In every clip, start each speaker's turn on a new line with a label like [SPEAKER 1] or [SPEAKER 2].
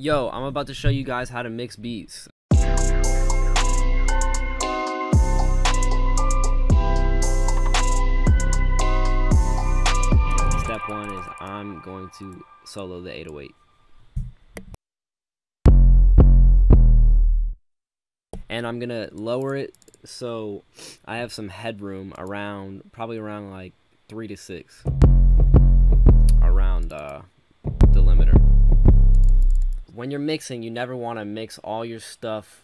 [SPEAKER 1] Yo, I'm about to show you guys how to mix beats. Step one is I'm going to solo the 808. And I'm gonna lower it so I have some headroom around, probably around like three to six, When you're mixing, you never want to mix all your stuff,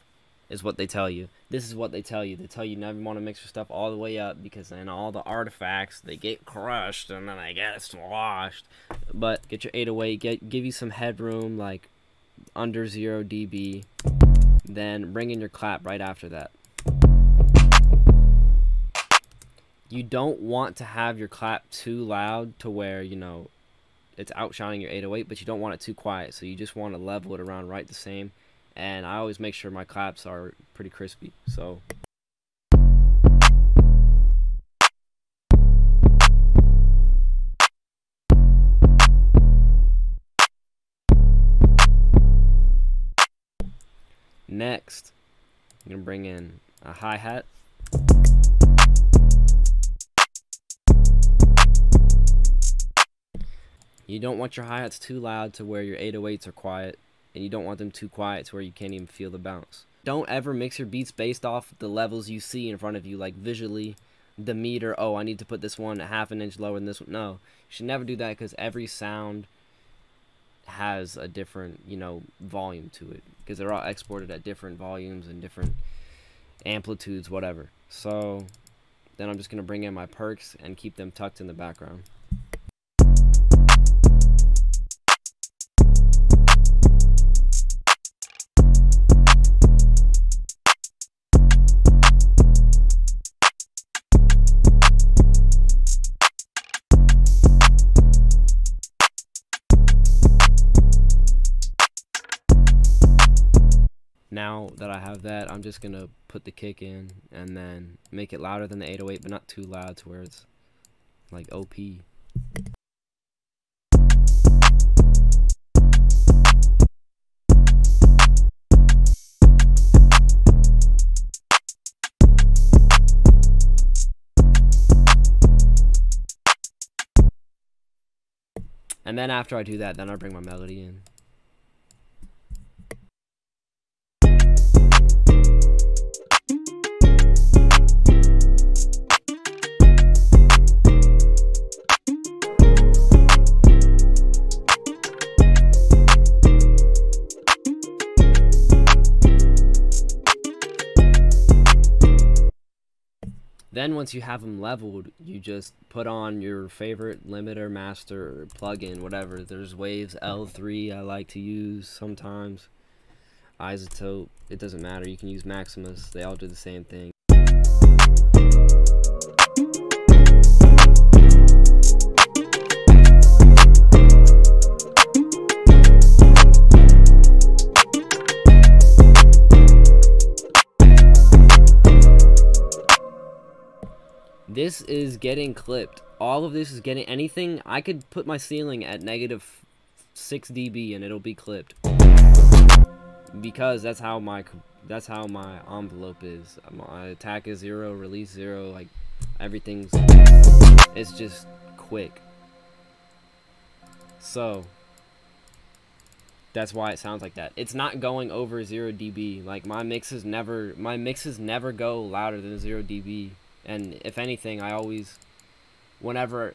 [SPEAKER 1] is what they tell you. This is what they tell you. They tell you never want to mix your stuff all the way up because then all the artifacts they get crushed and then they get squashed. But get your 808, get give you some headroom like under zero dB. Then bring in your clap right after that. You don't want to have your clap too loud to where, you know, it's outshining your 808, but you don't want it too quiet. So you just want to level it around right the same. And I always make sure my claps are pretty crispy. So Next, I'm going to bring in a hi-hat. You don't want your hi-hats too loud to where your 808s are quiet, and you don't want them too quiet to where you can't even feel the bounce. Don't ever mix your beats based off the levels you see in front of you, like visually, the meter, oh, I need to put this one half an inch lower than this one. No, you should never do that because every sound has a different, you know, volume to it because they're all exported at different volumes and different amplitudes, whatever. So then I'm just going to bring in my percs and keep them tucked in the background. Now that I have that, I'm just gonna put the kick in and then make it louder than the 808, but not too loud to where it's like OP. And then after I do that, then I bring my melody in. Then once you have them leveled, you just put on your favorite limiter, master, or plugin, whatever. There's Waves L3 I like to use sometimes. iZotope, it doesn't matter. You can use Maximus. They all do the same thing. This is getting clipped. All of this is getting anything. I could put my ceiling at negative 6 dB and it'll be clipped. Because that's how my that's how my envelope is. My attack is 0, release 0, like everything's it's just quick. So that's why it sounds like that. It's not going over 0 dB. Like my mixes never my mixes never go louder than 0 dB. And if anything, I always, whenever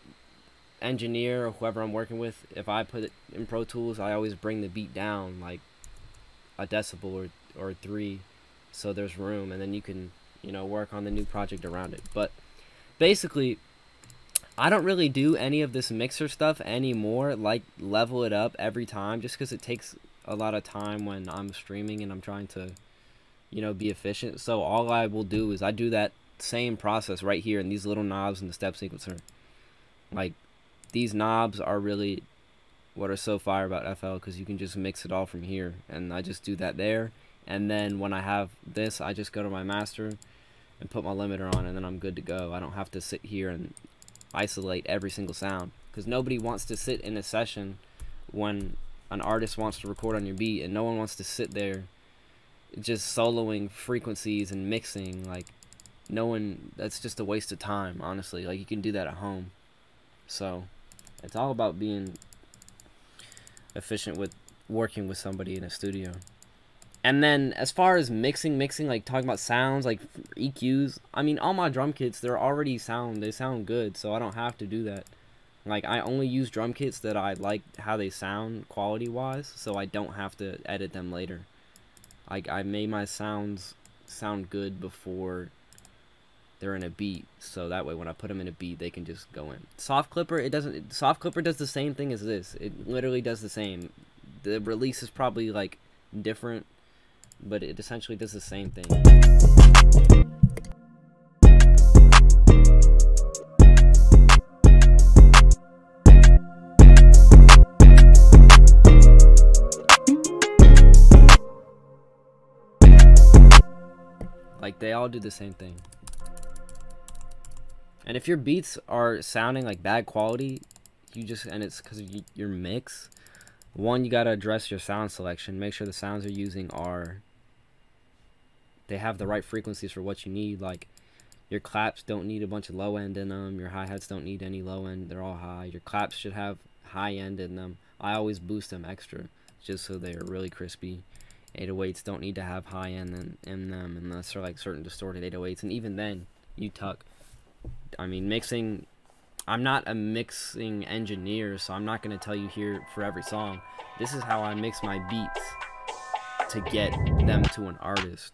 [SPEAKER 1] engineer or whoever I'm working with, if I put it in Pro Tools, I always bring the beat down like a decibel or, or three so there's room and then you can, you know, work on the new project around it. But basically, I don't really do any of this mixer stuff anymore, like level it up every time just because it takes a lot of time when I'm streaming and I'm trying to, you know, be efficient. So all I will do is I do that same process right here in these little knobs and the step sequencer. Like, these knobs are really what are so fire about FL because you can just mix it all from here. And I just do that there. And then when I have this, I just go to my master and put my limiter on and then I'm good to go. I don't have to sit here and isolate every single sound because nobody wants to sit in a session when an artist wants to record on your beat and no one wants to sit there just soloing frequencies and mixing like no one that's just a waste of time honestly. Like you can do that at home. So it's all about being efficient with working with somebody in a studio. And then as far as mixing mixing like talking about sounds like eqs i mean all my drum kits they're already sound they sound good so i don't have to do that. Like I only use drum kits that I like how they sound quality wise, so I don't have to edit them later. Like I made my sounds sound good before they're in a beat, so that way when I put them in a beat, they can just go in. Soft Clipper, it doesn't. Soft Clipper does the same thing as this. It literally does the same. The release is probably like different, but it essentially does the same thing. Like they all do the same thing. And if your beats are sounding like bad quality, you just and it's because you, your mix. One, you gotta address your sound selection. Make sure the sounds you're using are. They have the right frequencies for what you need. Like your claps don't need a bunch of low end in them. Your hi hats don't need any low end. They're all high. Your claps should have high end in them. I always boost them extra just so they're really crispy. 808s don't need to have high end in, in them unless they're like certain distorted 808s and even then you tuck i mean mixing i'm not a mixing engineer so i'm not going to tell you here for every song. This is how i mix my beats to get them to an artist